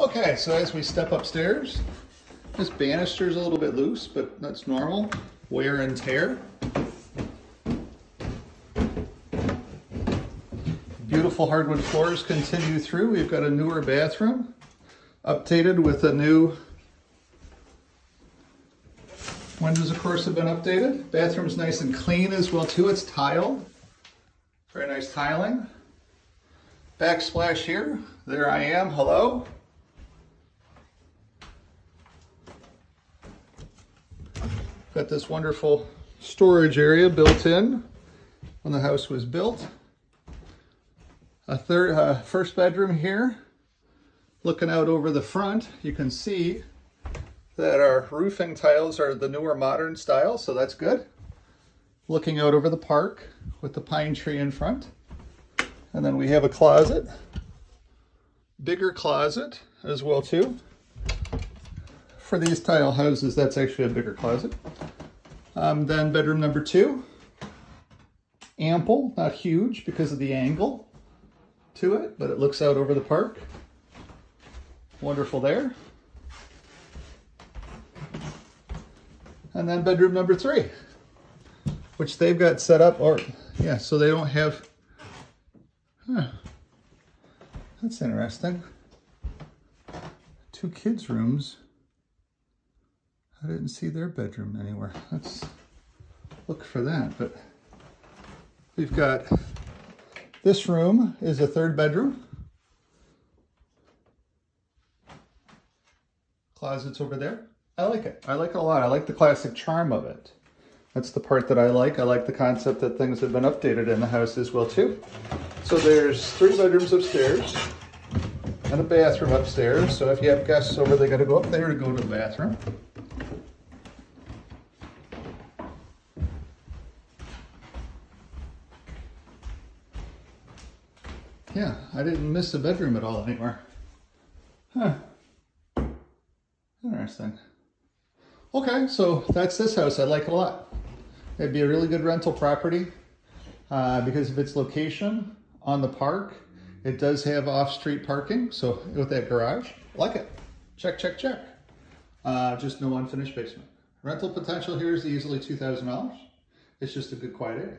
Okay, so as we step upstairs, this banister's a little bit loose, but that's normal. Wear and tear. Beautiful hardwood floors continue through. We've got a newer bathroom, updated with a new windows, of course, have been updated. Bathroom's nice and clean as well, too. It's tiled. Very nice tiling. Backsplash here. There I am. Hello. Got this wonderful storage area built in when the house was built. A third, uh, first bedroom here. Looking out over the front, you can see that our roofing tiles are the newer modern style, so that's good. Looking out over the park with the pine tree in front. And then we have a closet, bigger closet as well too for these tile houses, that's actually a bigger closet. Um, then bedroom number two, ample, not huge because of the angle to it, but it looks out over the park. Wonderful there. And then bedroom number three, which they've got set up, or yeah, so they don't have, huh, that's interesting. Two kids' rooms. I didn't see their bedroom anywhere. Let's look for that. But we've got this room is a third bedroom. Closets over there. I like it. I like it a lot. I like the classic charm of it. That's the part that I like. I like the concept that things have been updated in the house as well too. So there's three bedrooms upstairs and a bathroom upstairs. So if you have guests over, they got to go up there to go to the bathroom. Yeah, I didn't miss a bedroom at all anywhere. Huh. Interesting. Okay, so that's this house. I like it a lot. It'd be a really good rental property uh, because of its location on the park. It does have off-street parking, so with that garage, like it. Check, check, check. Uh, just no unfinished basement. Rental potential here is easily $2,000. It's just a good quiet area.